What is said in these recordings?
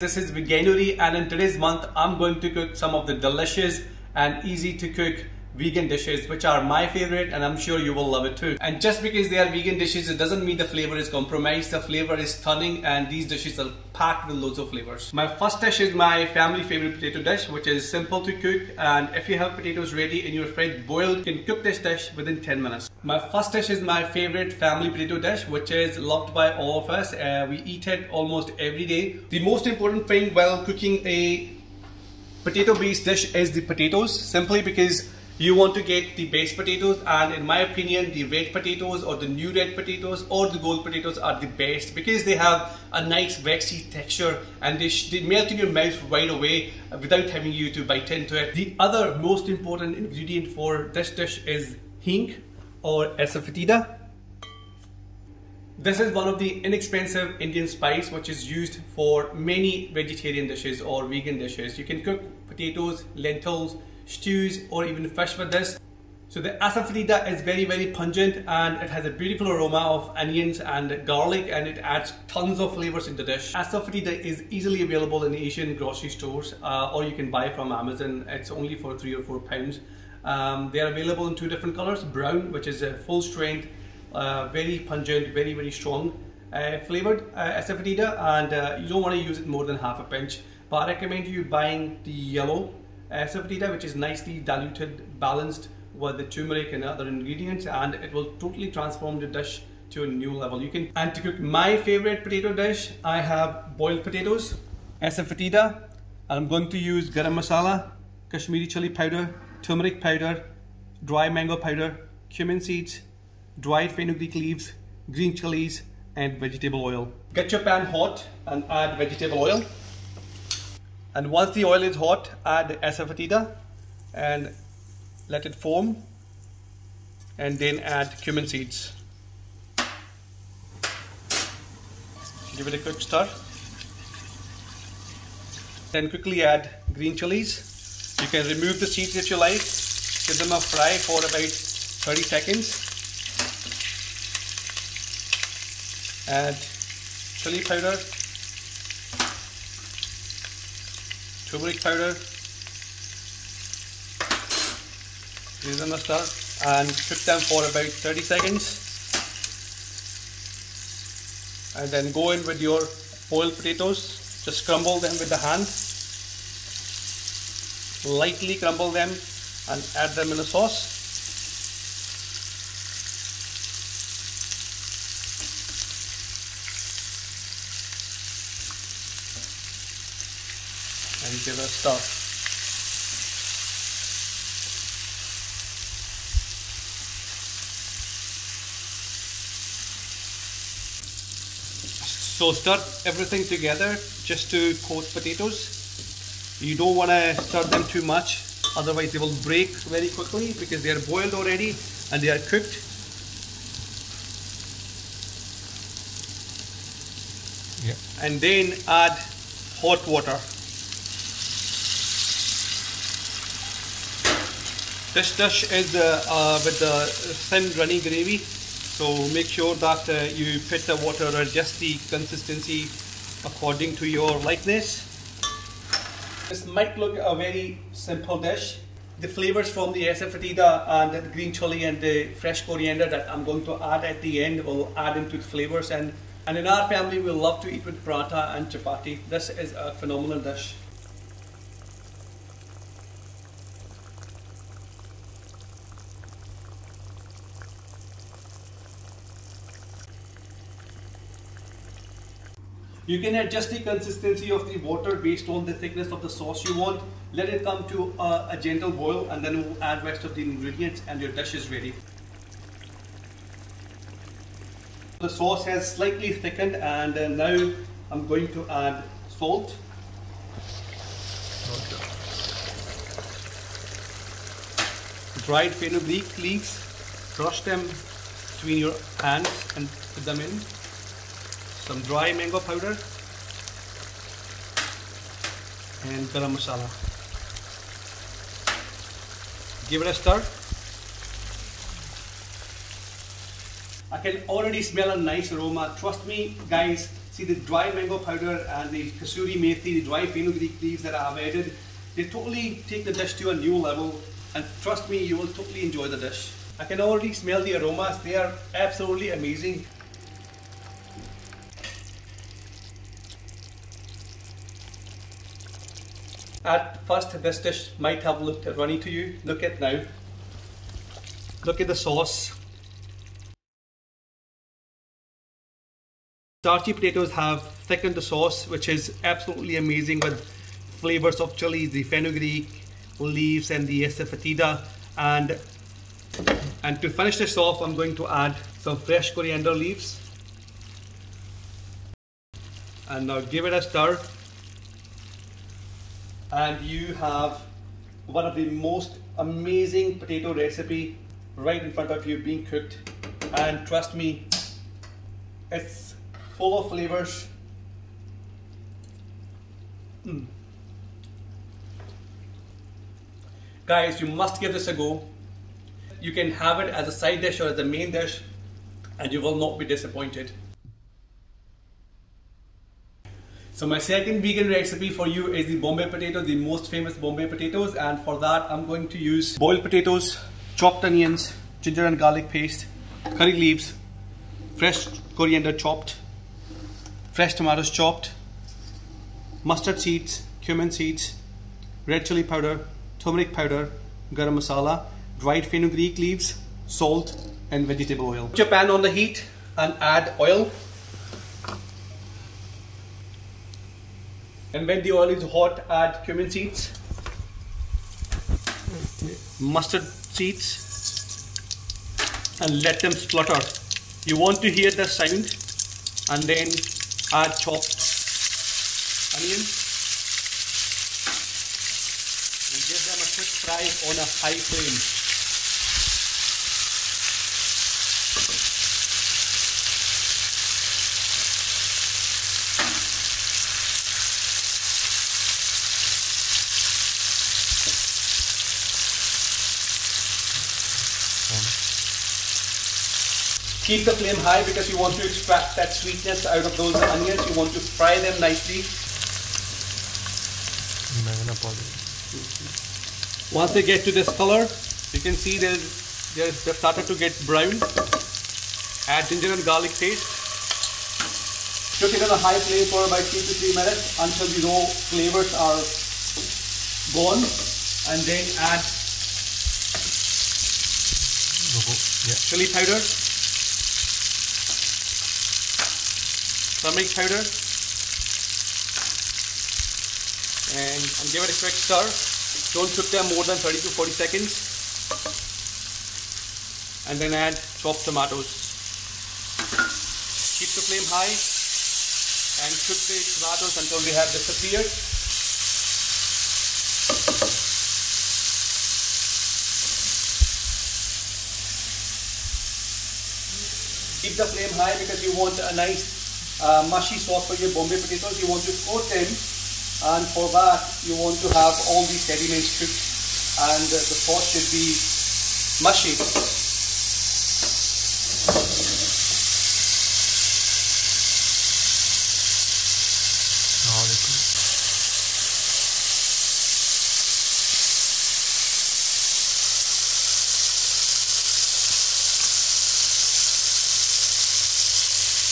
This is Veganuary and in today's month I'm going to cook some of the delicious and easy to cook vegan dishes which are my favorite and I'm sure you will love it too. And just because they are vegan dishes it doesn't mean the flavor is compromised. The flavor is stunning and these dishes are packed with loads of flavors. My first dish is my family favorite potato dish which is simple to cook and if you have potatoes ready in your fridge boiled you can cook this dish within 10 minutes. My first dish is my favorite family potato dish which is loved by all of us. Uh, we eat it almost every day. The most important thing while cooking a potato based dish is the potatoes simply because you want to get the best potatoes and in my opinion the red potatoes or the new red potatoes or the gold potatoes are the best because they have a nice waxy texture and they, they melt in your mouth right away without having you to bite into it. The other most important ingredient for this dish is hing or asafoetida. This is one of the inexpensive Indian spice which is used for many vegetarian dishes or vegan dishes. You can cook potatoes, lentils, stews or even fish with this. So the asafoetida is very very pungent and it has a beautiful aroma of onions and garlic and it adds tons of flavors in the dish. Asafoetida is easily available in Asian grocery stores uh, or you can buy from Amazon. It's only for three or four pounds. Um, they are available in two different colors. Brown which is a full strength, uh, very pungent, very very strong uh, flavored uh, asafoetida and uh, you don't want to use it more than half a pinch. But I recommend you buying the yellow Uh, asafoetida which is nicely diluted, balanced with the turmeric and other ingredients and it will totally transform the dish to a new level. You can and to cook my favorite potato dish, I have boiled potatoes, asafoetida, I'm going to use garam masala, Kashmiri chili powder, turmeric powder, dry mango powder, cumin seeds, dried fenugreek leaves, green chilies and vegetable oil. Get your pan hot and add vegetable oil. And once the oil is hot, add asafoetida and let it foam and then add cumin seeds. Give it a quick stir. Then quickly add green chilies. You can remove the seeds if you like. Give them a fry for about 30 seconds. Add chili powder turmeric powder, use them a stir and cook them for about 30 seconds. And then go in with your boiled potatoes, just crumble them with the hand, lightly crumble them and add them in the sauce. And give it a. So stir everything together just to coat potatoes. You don't want to stir them too much otherwise they will break very quickly because they are boiled already and they are cooked. Yeah. And then add hot water. This dish is uh, uh, with the thin runny gravy so make sure that uh, you put the water or adjust the consistency according to your likeness. This might look a very simple dish. The flavors from the asafoetida and the green chili and the fresh coriander that I'm going to add at the end will add into the flavors and, and in our family we love to eat with paratha and chapati. This is a phenomenal dish. You can adjust the consistency of the water based on the thickness of the sauce you want. Let it come to a, a gentle boil and then we'll add rest of the ingredients and your dish is ready. The sauce has slightly thickened and uh, now I'm going to add salt. Dried fenugreek leaves, crush them between your hands and put them in some dry mango powder and garam masala. Give it a stir. I can already smell a nice aroma. Trust me guys, See the dry mango powder and the kasuri methi, the dry fenugreek leaves that I have added, they totally take the dish to a new level and trust me, you will totally enjoy the dish. I can already smell the aromas, they are absolutely amazing. At first this dish might have looked runny to you, look at now. Look at the sauce. Starchy potatoes have thickened the sauce which is absolutely amazing with flavors of chilies, the fenugreek, leaves and the asafoetida and and to finish this off I'm going to add some fresh coriander leaves and now give it a stir and you have one of the most amazing potato recipe right in front of you being cooked. And trust me it's full of flavors. Mm. guys you must give this a go. You can have it as a side dish or as a main dish and you will not be disappointed So my second vegan recipe for you is the Bombay potato, the most famous Bombay potatoes and for that I'm going to use boiled potatoes, chopped onions, ginger and garlic paste, curry leaves, fresh coriander chopped, fresh tomatoes chopped, mustard seeds, cumin seeds, red chili powder, turmeric powder, garam masala, dried fenugreek leaves, salt and vegetable oil. Put your pan on the heat and add oil And when the oil is hot, add cumin seeds, mustard seeds, and let them splutter. You want to hear the sound and then add chopped onions and give them a quick fry on a high flame. Keep the flame high because you want to extract that sweetness out of those onions. You want to fry them nicely. Once they get to this color, you can see they're, they're, they've started to get brown. Add ginger and garlic paste. Cook it on a high flame for about 2 to 3 minutes until the raw flavors are gone. And then add yeah. chili powder turmeric powder and, and give it a quick stir. Don't cook them more than 30 to 40 seconds and then add chopped tomatoes. Keep the flame high and cook the tomatoes until they have disappeared. Keep the flame high because you want a nice uh, mushy sauce for your Bombay potatoes. You want to coat them and for that you want to have all these sediments cooked and uh, the sauce should be mushy.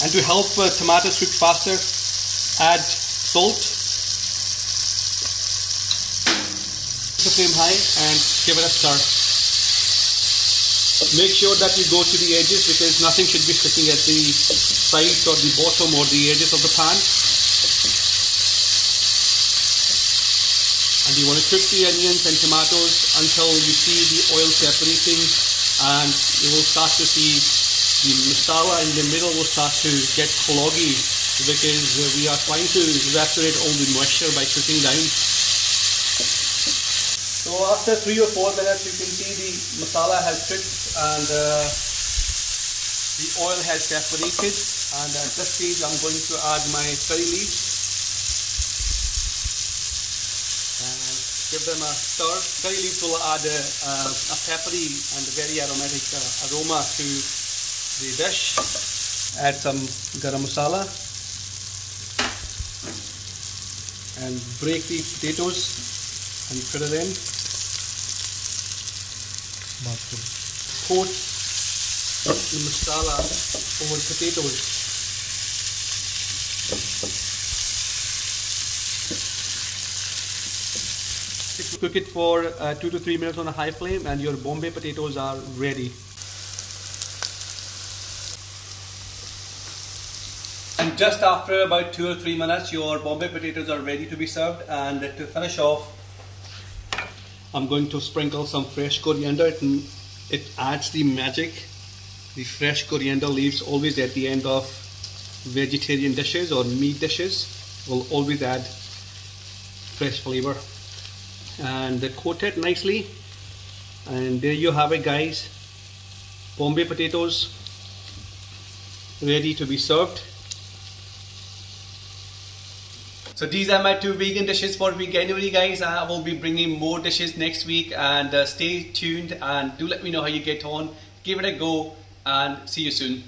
And to help uh, tomatoes cook faster, add salt. Keep the flame high and give it a stir. Make sure that you go to the edges because nothing should be sticking at the sides or the bottom or the edges of the pan. And you want to cook the onions and tomatoes until you see the oil separating and you will start to see the masala in the middle will start to get cloggy because uh, we are trying to evaporate all the moisture by cooking down. So after 3 or 4 minutes you can see the masala has cooked and uh, the oil has separated and at this stage I'm going to add my curry leaves and give them a stir. Curry leaves will add a, a, a peppery and a very aromatic uh, aroma to the dish. Add some garam masala and break the potatoes and put it in. Coat the masala over the potatoes. Cook it for uh, 2 to 3 minutes on a high flame and your Bombay potatoes are ready. Just after about 2 or 3 minutes your Bombay potatoes are ready to be served and to finish off. I'm going to sprinkle some fresh coriander. It, it adds the magic. The fresh coriander leaves always at the end of vegetarian dishes or meat dishes will always add fresh flavor. And they coat it nicely. And there you have it guys. Bombay potatoes ready to be served so these are my two vegan dishes for Veganuary guys. I will be bringing more dishes next week and uh, stay tuned and do let me know how you get on. Give it a go and see you soon.